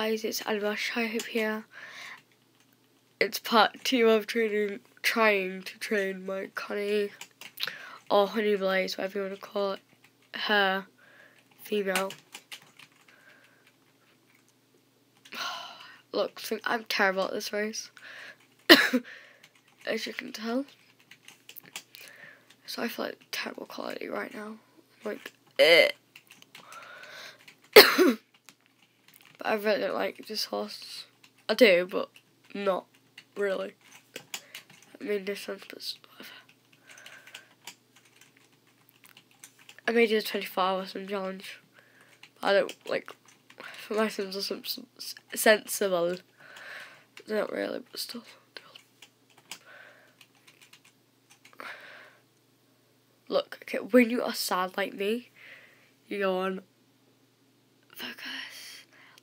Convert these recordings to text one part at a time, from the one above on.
guys, it's Alibash Hope here. It's part two of training, trying to train my Connie, or Honey Blaze, whatever you want to call it, her, female. Look, I'm terrible at this race, as you can tell. So I feel like terrible quality right now. Like, eh. but I really don't like this horse. I do, but not really. I mean, this one's but I made it a 24 hour swim challenge. I don't like for my swims are some, sensible. Not really, but still. Look, okay, when you are sad like me, you go on focus,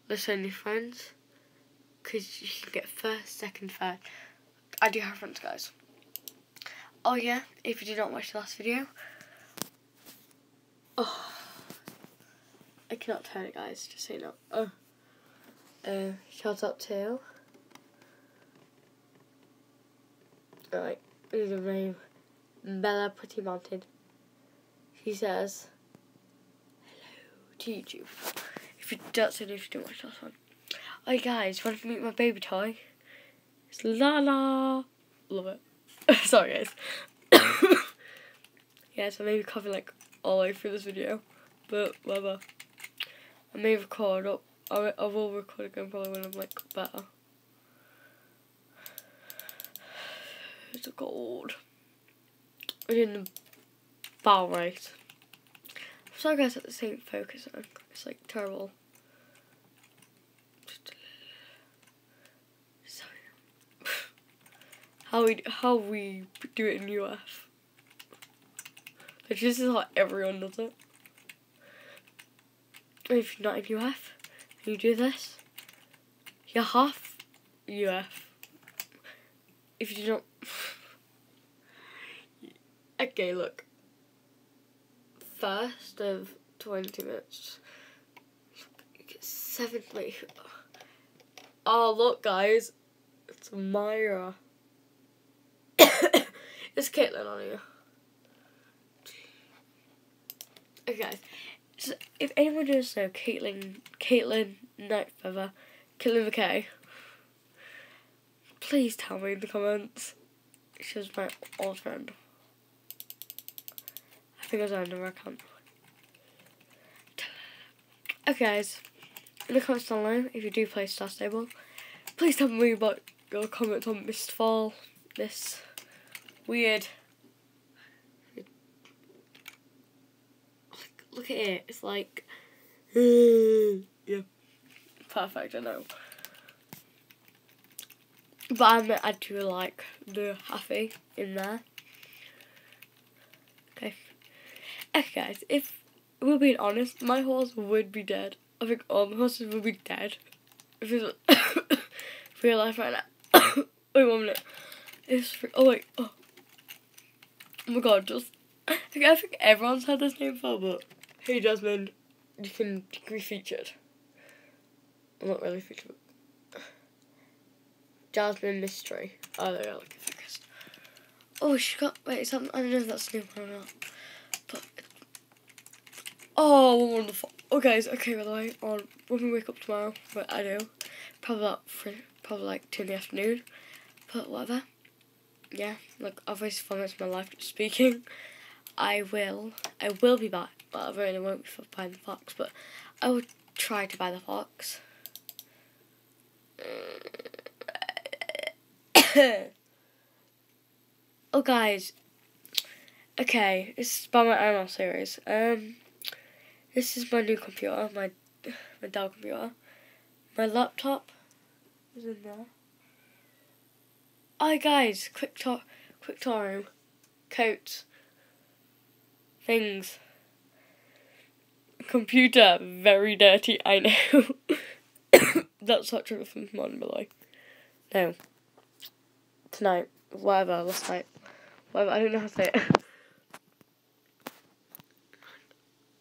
to your friends, because you can get first, second, third. I do have friends, guys. Oh yeah, if you did not watch the last video, oh, I cannot turn it, guys. Just say no. Oh, uh, shout out to. Alright, is a name. Bella Pretty Mountain. He says, hello to YouTube. If you don't if you don't watch that one. Hi guys, want to meet my baby toy? It's Lala. Love it. Sorry guys. yeah, so I may be coughing like all the way through this video, but whatever. I may record up. I, I will record again probably when I'm like better. It's a cold. We're in the bow race. Sorry guys at the same focus. It's like terrible. Sorry. how we how we do it in UF. Like this is how everyone does it. If you're not in UF, you do this. You're half UF. If you don't. okay, look. First of 20 minutes. Seven, wait. Oh, look, guys. It's Myra. it's Caitlin on here. Okay, guys. So if anyone does know Caitlin, Caitlin Nightfeather, Caitlin McKay, please tell me in the comments. She was my old friend. I think I was under her account. Okay, guys. In the comments down below, if you do play Star Stable, please tell me about your comments on Mistfall, this weird. Look, look at it. It's like, yeah, perfect. I know. But I, I do like the happy in there. Okay. Okay, guys. If we're being honest, my horse would be dead. I think all my horses would be dead. If it's real life right now. wait one minute. It's oh wait. Oh. oh my god, just I think, I think everyone's had this name before, but hey Jasmine, you can be featured. I'm not really featured. Jasmine Mystery. Oh, there we are. Oh, she got. Wait, something. I don't know if that's new one or not. Oh, wonderful. Oh, guys. Okay, by the way, on when we wake up tomorrow, but I do, probably like probably like two in the afternoon. But whatever. Yeah, like obviously for most of my life speaking, I will. I will be back. But I really won't be buying the fox. But I will try to buy the fox. oh, guys. Okay, is about my animal series. Um, this is my new computer, my my Dell computer. My laptop is in there. Hi guys, quick talk, quick tour coats, things. Computer, very dirty, I know. That's such a from the way. No. Tonight. Whatever, last night. Whatever, I don't know how to say it.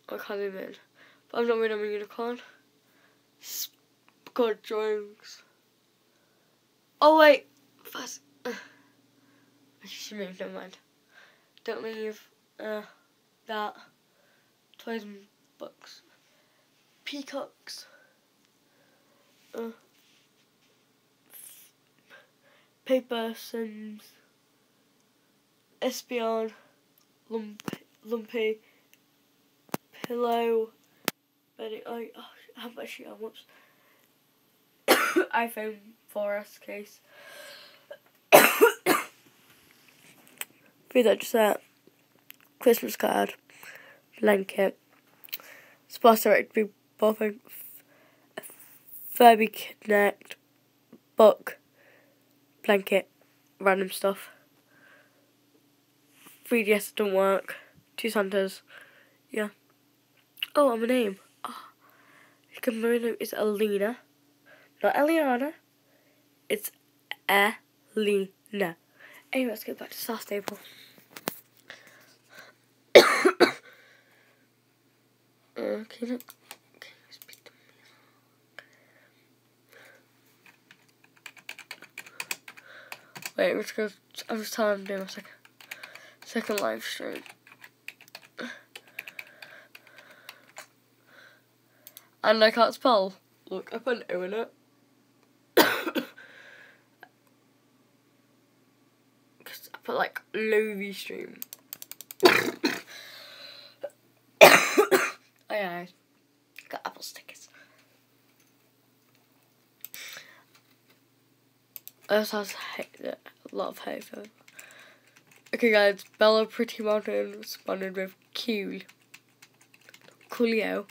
I can't even. But I'm not really a unicorn. good drawings. Oh wait. Uh, I should move. Never mind. Don't leave uh, that. Toys and books. Peacocks. Uh, paper Sims. Espion. Lumpy. Pillow. Betty. Oh, how much? Oh, whoops. iPhone 4S case. Food set, Christmas card, blanket, sponsor be bothering, Furby Connect, book, blanket, random stuff. 3DS don't work, two Santas, yeah. Oh, I'm a name. Oh. My name is Alina. Not Eliana. It's Elena. Anyway, let's get back to Star Stable. to? Wait, let's go. I'm just telling him to do my second, second live stream. And I can't spell. Look, I put an O in it. Cause I put like Lovey stream. oh yeah, got Apple stickers. I also have a lot of headphones. Okay guys, Bella Pretty Mountain responded with cool. Coolio.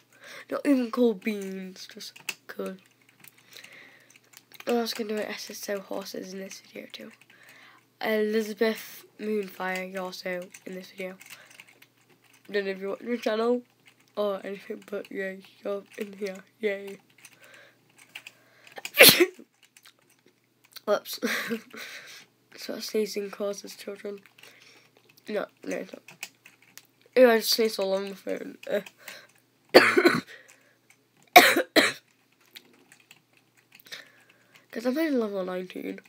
Not even cool beans, just cool. I'm also going to do an SSO horses in this video too. Elizabeth Moonfire, you're also in this video. Don't know if you watch my channel or anything, but yeah, you're in here. Yay. Whoops. so sneezing causes children. No, no, it's not. Ew, I just sneezed all on the phone. Because I'm only level 19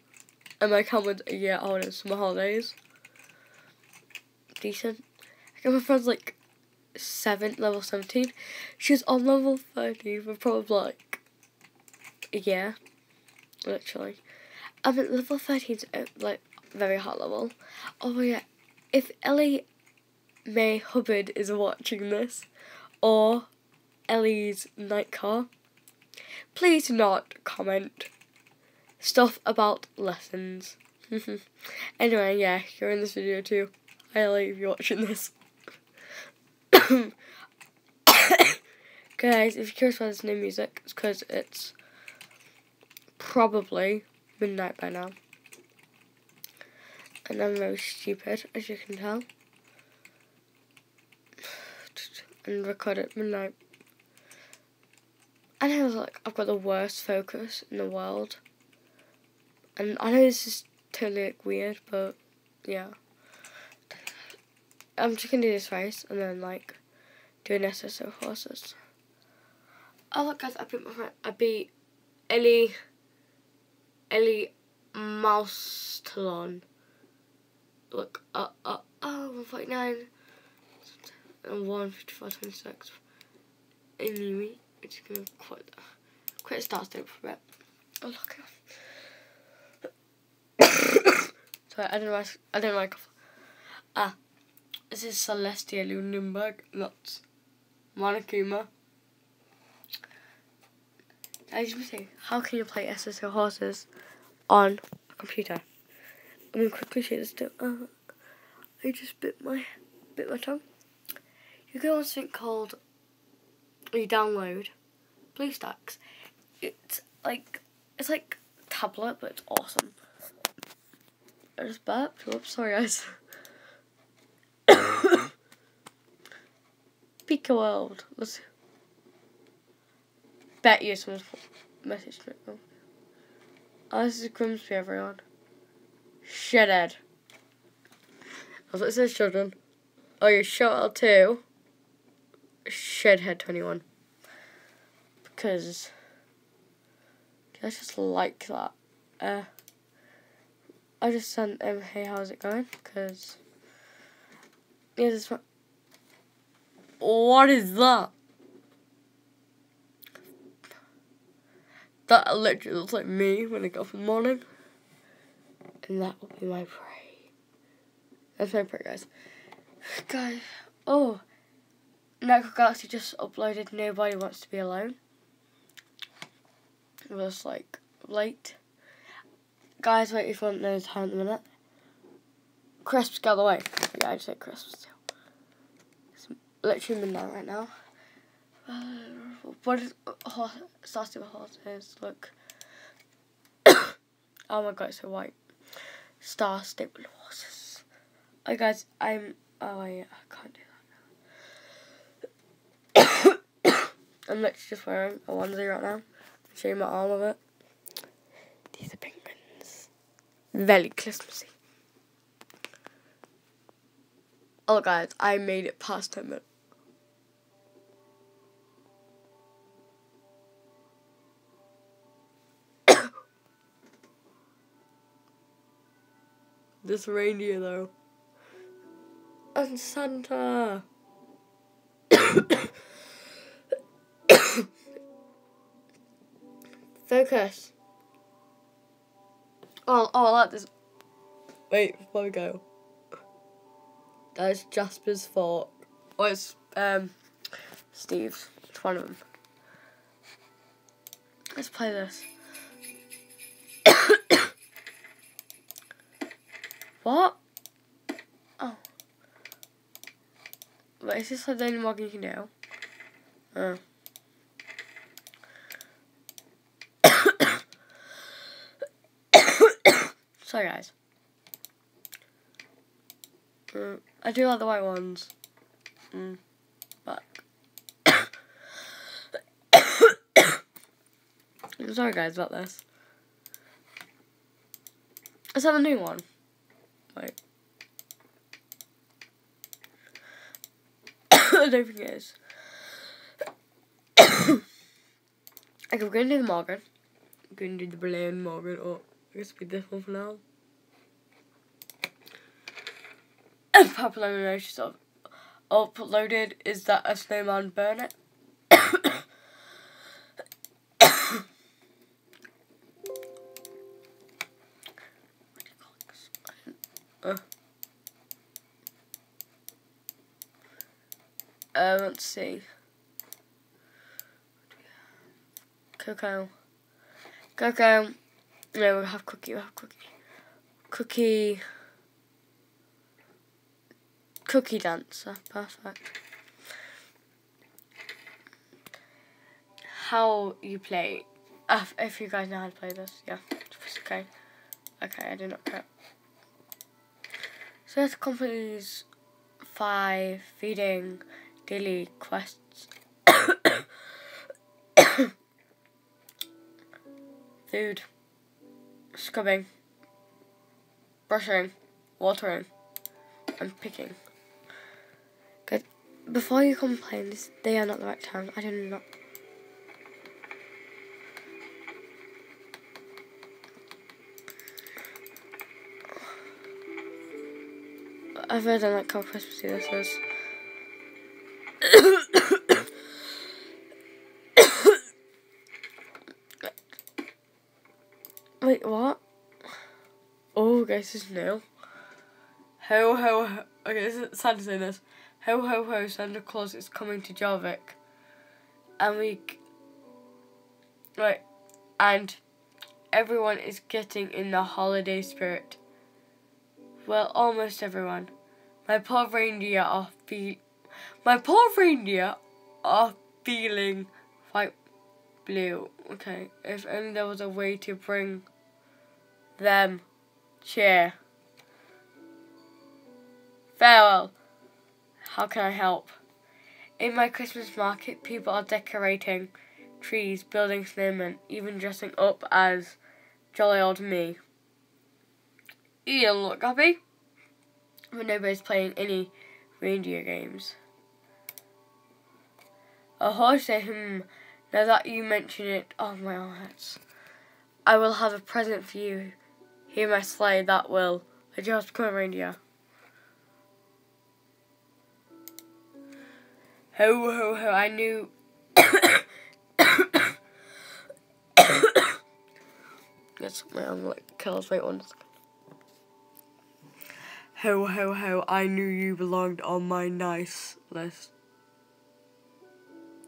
and my was a year old in summer holidays. Decent. I got my friend's like seven, level 17. She's on level 30 for probably like a year. Literally. I mean, level 13 is uh, like very high level. Oh yeah, if Ellie May Hubbard is watching this, or Ellie's night car, please not comment stuff about lessons. anyway, yeah, you're in this video too. I leave you watching this. Guys, if you're curious about this new music, it's because it's probably midnight by now. And I'm very stupid, as you can tell. And record at midnight. And I know, like, I've got the worst focus in the world. And I know this is totally like, weird, but yeah. I'm just gonna do this race and then like do an SSO horses. Oh look guys, I beat my friend I beat Ellie Ellie Mouse Talon. Look, uh uh oh 149 and 154 26 in Yumi, which is gonna quite quite a start step for it. Oh look I don't like. I don't like. Ah, this is Celestia Lunenburg, not Monokuma. As you say, how can you play SSO horses on a computer? I'm gonna quickly show this to. Uh, I just bit my bit my tongue. You go on something called. You download BlueStacks. It's like it's like tablet, but it's awesome. I just burped. Whoops, sorry guys. Pika World. Let's bet you someone's messaged me. Oh. this is Grimsby, everyone. Shedhead. That's what it says, children. Oh, you shout out to Shedhead 21. Because I just like that. Uh, I just sent him, hey, how's it going? Because, yeah, this one. What is that? That literally looks like me when I get up in the morning. And that will be my prayer. That's my prayer, guys. Guys, oh, Nightcrawler Galaxy just uploaded Nobody Wants to Be Alone. It was like late. Guys, wait if you want the time in a minute. Crisps, out the way. Yeah, I just said crisps. It's literally midnight right now. Uh, what is oh, starting with horses? Look. oh my god, it's so white. Star stable horses. Hey guys, I'm. Oh yeah, I can't do that now. I'm literally just wearing a onesie right now. Show you my arm of it. Very Christmassy. Oh guys, I made it past 10 minutes. this reindeer though. And Santa. Focus. Oh, oh, I like this. Wait, before we go. That's Jasper's fork. Oh, it's um, Steve's. It's one of them. Let's play this. what? Oh. Wait, is this like the only mod you can do? Oh. Sorry, guys. Mm, I do like the white ones. Mm, but. Sorry, guys, about this. Is that the new one? Wait. I don't think it is. okay, we're going to do the Morgan. We're going to do the Brilliant Morgan. Oh. Be this one for now. And popular notice of uploaded is that a snowman burn it. Uh, let's see. Coco. Coco. No, we'll have cookie, we'll have cookie. Cookie. Cookie dancer, perfect. How you play, if, if you guys know how to play this, yeah, okay. Okay, I do not care. So let's complete these five feeding daily quests. Food scrubbing, brushing, watering, and picking. Good. Before you complain, they are not the right times. I do not. I've heard like how Christmassy this is. What? Oh, guys, this is new. Ho, ho, ho. Okay, is sad to say this. Ho, ho, ho, Santa Claus is coming to Jorvik. And we... Right. And everyone is getting in the holiday spirit. Well, almost everyone. My poor reindeer are feel... My poor reindeer are feeling like blue. Okay, if only there was a way to bring them cheer. Farewell. How can I help? In my Christmas market, people are decorating trees, building snowmen, even dressing up as jolly old me. You don't look happy, but nobody's playing any reindeer games. A horse, hmm, now that you mention it, oh my heart. I will have a present for you here in my sleigh that will adjust become a reindeer. Ho ho ho, I knew Yes, my arm like wait one second. Ho ho ho, I knew you belonged on my nice list.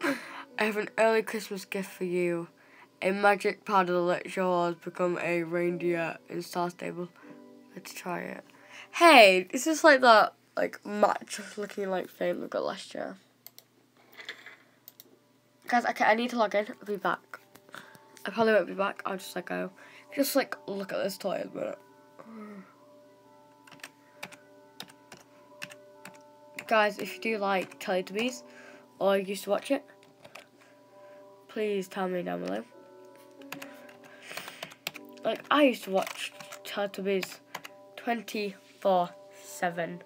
I have an early Christmas gift for you. A magic paddle lets yours become a reindeer in Star Stable. Let's try it. Hey, is this like that like match looking like thing we got last year? Guys, okay, I need to log in. I'll be back. I probably won't be back. I'll just like go. Just like look at this toy a minute. Guys, if you do like Teletubbies or used to watch it, please tell me down below. Like I used to watch Teletubbies 24 7.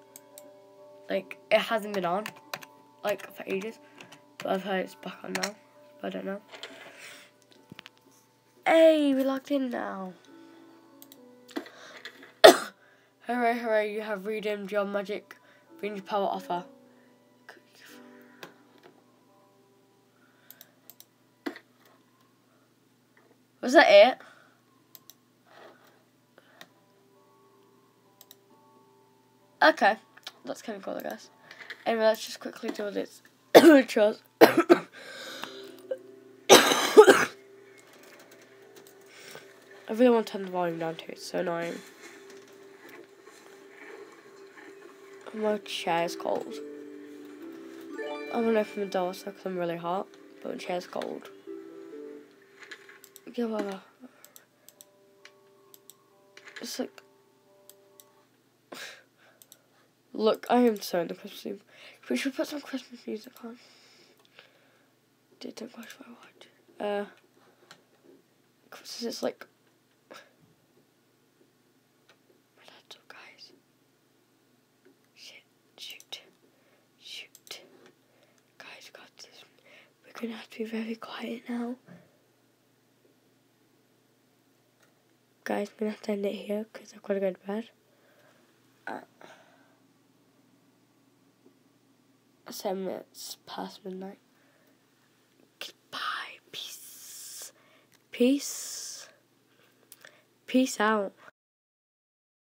Like it hasn't been on like for ages. But I've heard it's back on now. I don't know. Hey, we locked in now. hooray, hooray, you have redeemed your magic Range Power offer. Was that it? Okay, that's kind of cool, I guess. Anyway, let's just quickly do this. Chores. I really want to turn the volume down too, it's so annoying. My chair is cold. I'm gonna open the door so because I'm really hot, but my chair's cold. Yeah, whatever. It's like... Look, I am so in the Christmas theme. We should put some Christmas music on. Didn't watch my watch. Uh, it's like My laptop, guys. Shit, shoot, shoot. Guys, got this. We're gonna have to be very quiet now. Guys, I'm gonna have to end it here because I've got to go to bed. Uh, seven minutes past midnight. Goodbye. Peace. Peace. Peace out.